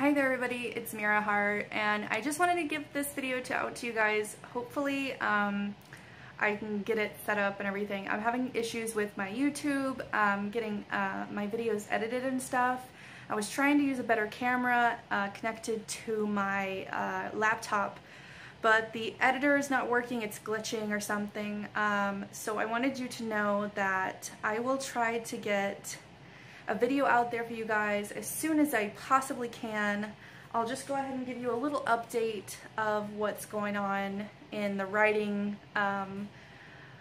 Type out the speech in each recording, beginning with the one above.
Hi there everybody, it's Mira Heart and I just wanted to give this video to out to you guys. Hopefully um, I can get it set up and everything. I'm having issues with my YouTube, um, getting uh, my videos edited and stuff. I was trying to use a better camera uh, connected to my uh, laptop but the editor is not working, it's glitching or something. Um, so I wanted you to know that I will try to get a video out there for you guys as soon as I possibly can. I'll just go ahead and give you a little update of what's going on in the writing, um,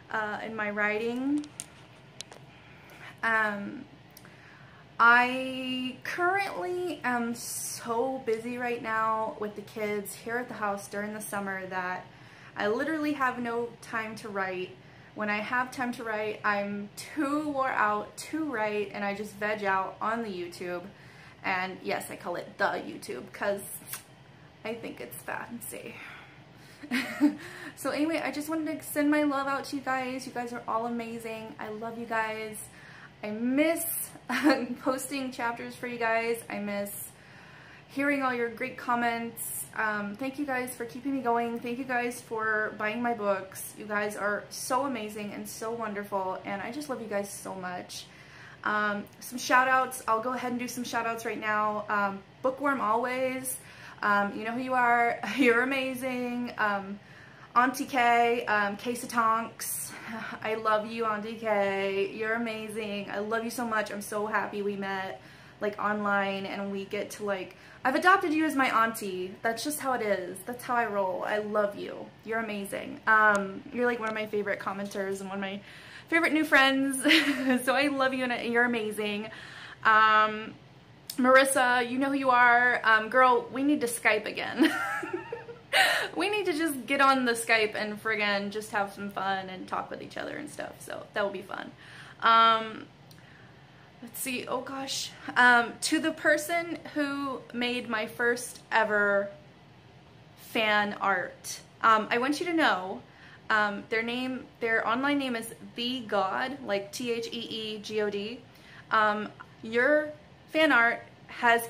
uh, in my writing. Um, I currently am so busy right now with the kids here at the house during the summer that I literally have no time to write. When I have time to write, I'm too wore out to write and I just veg out on the YouTube. And yes, I call it the YouTube because I think it's fancy. so anyway, I just wanted to send my love out to you guys. You guys are all amazing. I love you guys. I miss posting chapters for you guys. I miss hearing all your great comments. Um, thank you guys for keeping me going. Thank you guys for buying my books. You guys are so amazing and so wonderful and I just love you guys so much. Um, some shout outs. I'll go ahead and do some shout outs right now. Um, Bookworm Always. Um, you know who you are. You're amazing. Um, Auntie K, um, Case of Tonks. I love you, Auntie K. You're amazing. I love you so much. I'm so happy we met like online and we get to like I've adopted you as my auntie. That's just how it is. That's how I roll. I love you. You're amazing. Um, you're like one of my favorite commenters and one of my favorite new friends. so I love you and you're amazing. Um, Marissa, you know who you are. Um, girl, we need to Skype again. we need to just get on the Skype and friggin' just have some fun and talk with each other and stuff. So that will be fun. Um, let's see. Oh gosh. Um, to the person who made my first ever fan art, um, I want you to know um, their name, their online name is The God, like T H E E G O D. Um, your fan art has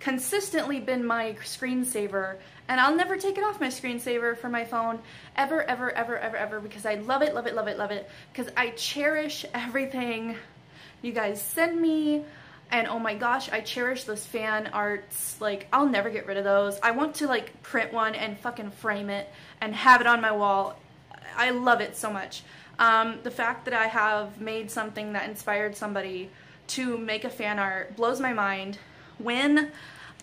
consistently been my screensaver and I'll never take it off my screensaver for my phone ever, ever, ever, ever, ever because I love it, love it, love it, love it because I cherish everything you guys send me and oh my gosh, I cherish those fan arts. Like, I'll never get rid of those. I want to like print one and fucking frame it and have it on my wall. I love it so much. Um, the fact that I have made something that inspired somebody to make a fan art blows my mind. When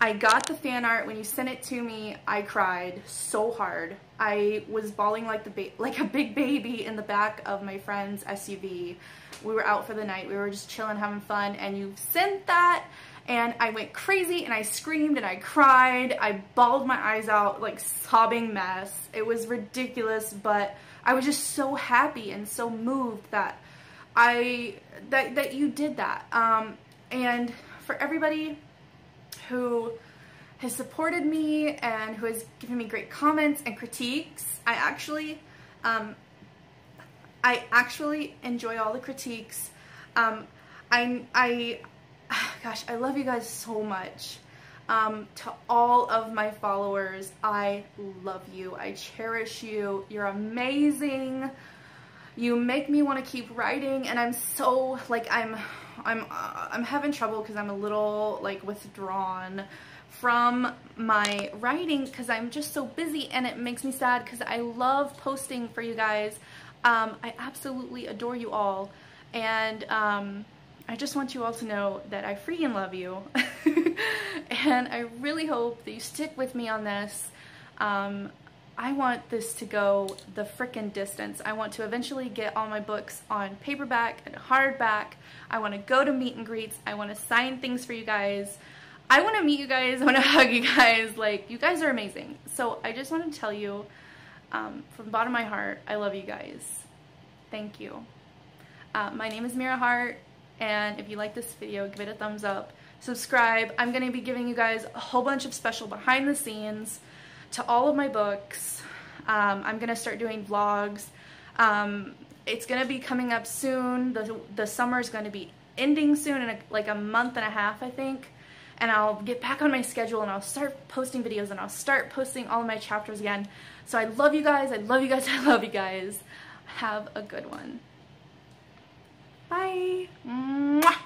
I got the fan art. When you sent it to me, I cried so hard. I was bawling like the like a big baby in the back of my friend's SUV. We were out for the night. We were just chilling, having fun, and you sent that, and I went crazy, and I screamed, and I cried. I bawled my eyes out, like sobbing mess. It was ridiculous, but I was just so happy and so moved that I that that you did that. Um, and for everybody who has supported me and who has given me great comments and critiques. I actually, um, I actually enjoy all the critiques. Um, I, I, gosh, I love you guys so much. Um, to all of my followers, I love you. I cherish you. You're amazing. You make me want to keep writing and I'm so, like, I'm I'm uh, I'm having trouble because I'm a little like withdrawn from my writing because I'm just so busy and it makes me sad because I love posting for you guys. Um, I absolutely adore you all and um, I just want you all to know that I freaking love you and I really hope that you stick with me on this. Um, I want this to go the frickin' distance. I want to eventually get all my books on paperback and hardback. I want to go to meet and greets. I want to sign things for you guys. I want to meet you guys. I want to hug you guys. Like, you guys are amazing. So I just want to tell you um, from the bottom of my heart, I love you guys. Thank you. Uh, my name is Mira Heart, and if you like this video, give it a thumbs up. Subscribe. I'm going to be giving you guys a whole bunch of special behind the scenes to all of my books. Um, I'm going to start doing vlogs. Um, it's going to be coming up soon. The, the summer is going to be ending soon in a, like a month and a half, I think. and I'll get back on my schedule and I'll start posting videos and I'll start posting all of my chapters again. So I love you guys. I love you guys. I love you guys. Have a good one. Bye. Mwah.